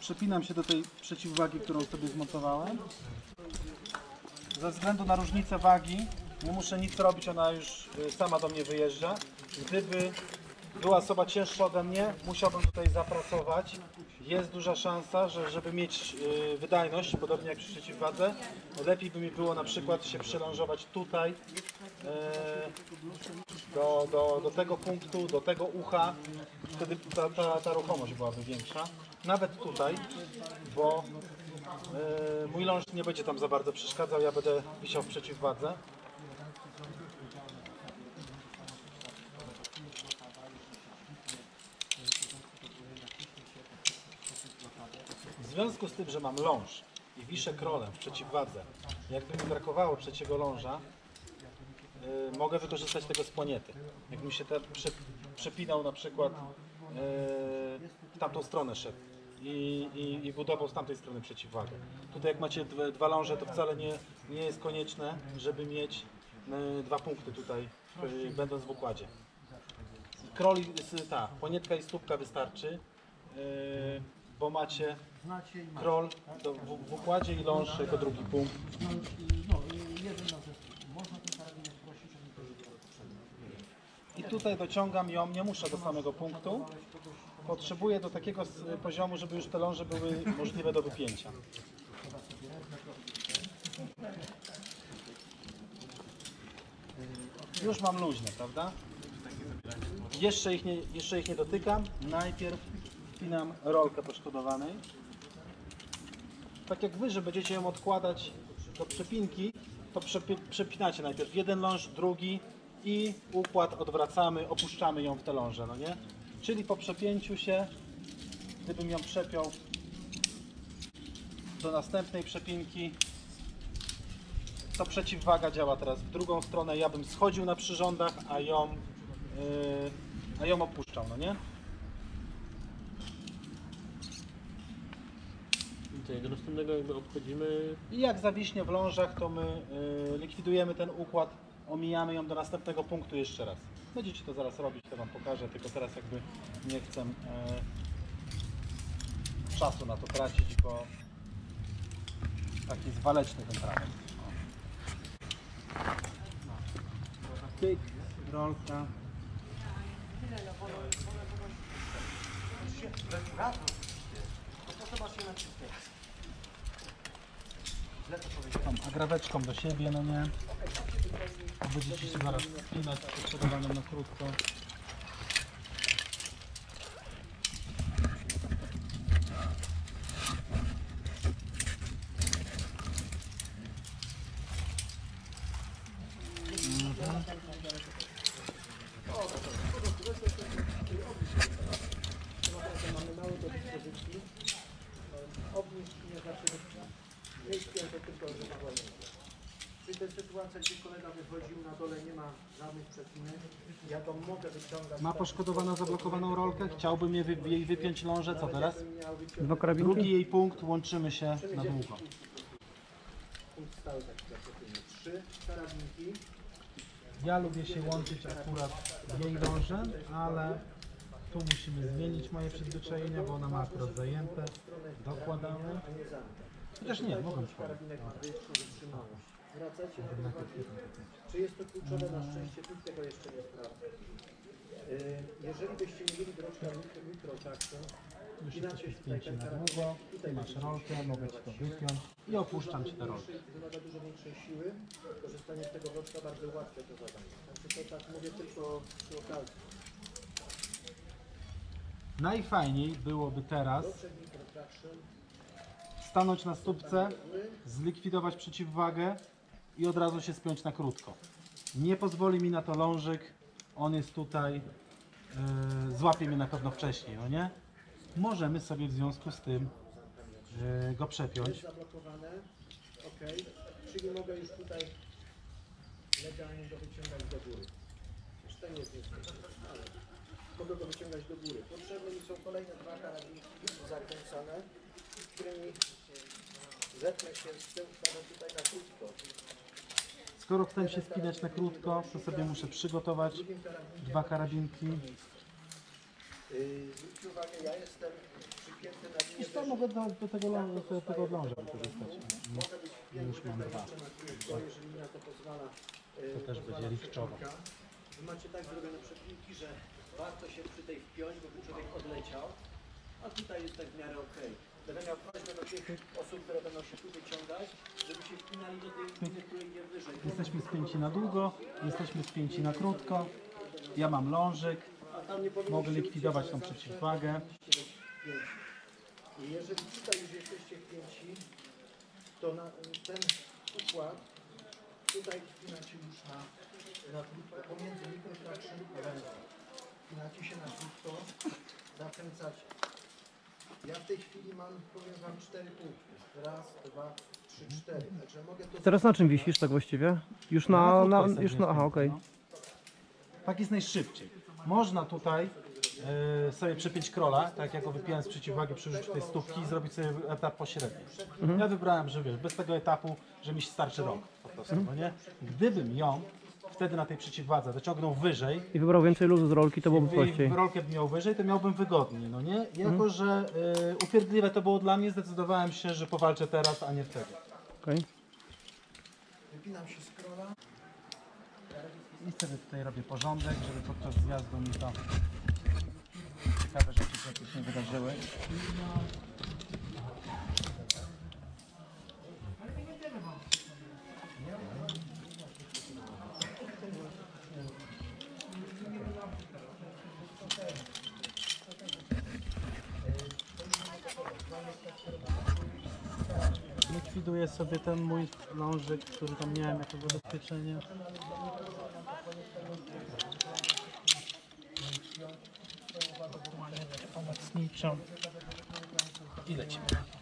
Przepinam się do tej przeciwwagi, którą sobie zmontowałem. Ze względu na różnicę wagi nie muszę nic robić, ona już y, sama do mnie wyjeżdża. Gdyby była osoba cięższa ode mnie, musiałbym tutaj zapracować. Jest duża szansa, że żeby mieć y, wydajność, podobnie jak przy przeciwwadze, lepiej by mi było na przykład się przelążować tutaj y, do, do, do tego punktu, do tego ucha, wtedy ta, ta, ta ruchomość byłaby większa. Nawet tutaj, bo e, mój ląż nie będzie tam za bardzo przeszkadzał, ja będę wisiał w przeciwwadze. Związku z tym, że mam ląż i wiszę krolem w przeciwwadze, jakby mi brakowało trzeciego ląża, y, mogę wykorzystać tego spłoniety. Jakbym się te, prze, przepinał na przykład y, w tamtą stronę szedł i, i, i budował z tamtej strony przeciwwagę. Tutaj jak macie dwa, dwa ląże, to wcale nie, nie jest konieczne, żeby mieć y, dwa punkty tutaj, będąc w układzie. Kroli, ta, płonietka i stópka wystarczy, bo macie do, w, w układzie i ląż jako drugi punkt. No, i- no i tutaj dociągam ją, nie muszę do samego punktu. Potrzebuję do takiego poziomu, żeby już te ląże były możliwe do wypięcia. Już mam luźne, prawda? Jeszcze ich nie, jeszcze ich nie dotykam. Najpierw wpinam rolkę poszkodowanej. Tak jak wy, że będziecie ją odkładać do przepinki, to przepi- przepinacie najpierw jeden ląż, drugi i układ odwracamy, opuszczamy ją w te ląże, no nie? Czyli po przepięciu się, gdybym ją przepiął do następnej przepinki, to przeciwwaga działa teraz w drugą stronę. Ja bym schodził na przyrządach, a ją, yy, a ją opuszczał, no nie? I tego następnego jakby obchodzimy I jak zawiśnie w lążach, to my y, likwidujemy ten układ, omijamy ją do następnego punktu jeszcze raz. Będziecie to zaraz robić, to Wam pokażę, tylko teraz jakby nie chcę y, czasu na to tracić, bo taki jest waleczny ten trawek. Tyk, rolka. Tam agraweczką do siebie, no nie? Będziecie się zaraz spinać przekodowanym na krótko. Mamy mało do dyspozycji. Obniż nie znaczy nie spięto tylko, że ma wolę. Czyli to jest sytuacja, gdzie kolega wychodził na dole, nie ma żadnych. Ja to mogę wyciągać. Ma tak, poszkodowaną, zablokowaną rolkę, chciałbym jej, wy, jej wypiąć lążę, co teraz? Drugi jej punkt, łączymy się na długo. punkt stały taki zaczepienie. Trzy karabinki. Ja lubię się łączyć akurat w jej lążę, ale tu musimy zmienić moje przyzwyczajenia, bo ona ma akurat zajęte. Dokładamy. Chociaż nie, mogę już Karabinek ma wyższą wytrzymałość. Wracacie do uwagi, czy jest to kluczowe na szczęście, nikt tego jeszcze nie sprawdza. Yy, Jeżeli byście mieli drożdża mikro- mikrotaksu, Już inaczej tutaj ten na długo. tutaj Tu masz rolkę, mogę Ci to wypiąć i opuszczam Ci tę rolkę. wymaga dużo większej siły, korzystanie z tego wrotka bardzo ułatwia to zadanie. Znaczy to tak mówię tylko przy okazji. Najfajniej byłoby teraz stanąć na stópce, zlikwidować przeciwwagę i od razu się spiąć na krótko. Nie pozwoli mi na to lążyk, on jest tutaj, yy, złapie mnie na pewno wcześniej, no nie? Możemy sobie w związku z tym yy, go przepiąć. zablokowane, ok, czyli mogę już tutaj legalnie go wyciągać do góry. Już ten jest niezbędny, ale mogę go wyciągać do góry. Potrzebne mi są kolejne dwa karabinki zakręcane, którymi zetnę się z tym, które tutaj na krótko. Skoro chcę się spinać na krótko, to sobie muszę przygotować dwa karabinki. Zwróćcie uwagę, ja jestem przypięty na linię Wiesz co, mogę do, do tego, do tego odląża wykorzystać. Mogę być wpięty Już mam tutaj dwa. jeżeli mi na to pozwala. To też pozwala będzie przepinka. Wy macie tak zrobione przepinki, że warto się przy tej wpiąć, bo by człowiek odleciał, a tutaj jest tak w miarę okej. Będę miał prośbę do tych osób, które będą się tu wyciągać, żeby się wpinali do tej która idzie wyżej. Jesteśmy spięci na długo, jesteśmy spięci na krótko. Ja mam powinno mogę likwidować tą przeciwwagę. jeżeli tutaj już jesteście wpięci, to na ten układ tutaj wpinacie już na, na krótko, pomiędzy mikrotraction a węzłem. Wpinacie się na krótko, zakręcacie. Ja w tej chwili mam, powiem Wam, cztery punkty. Raz, dwa, trzy, cztery. Także mogę to Teraz na czym wisisz tak właściwie? Już na, krótko na jest już na, aha, okej. no. Tak jest najszybciej. Można tutaj e, sobie przepiąć krola, tak jak go wypiąłem z przeciwwagi przy użyciu tej stópki i zrobić sobie etap pośredni. Ja wybrałem, że wiesz, bez tego etapu, że mi się starczy rąk po prostu, no nie? Gdybym ją wtedy na tej przeciwwadze wyciągnął wyżej, I wybrał więcej luzu z rolki, to byłoby i prościej. rolkę miał wyżej, to miałbym wygodniej, no nie? Jako, że y, upierdliwe to było dla mnie, zdecydowałem się, że powalczę teraz, a nie wtedy. Okej. Wypinam się z krola. I wtedy tutaj robię porządek, żeby podczas zjazdu mi to ciekawe rzeczy się jakieś nie wydarzyły. Likwiduję sobie ten mój lążyk, który tam miałem jako zabezpieczenie. pomocniczą i lecimy.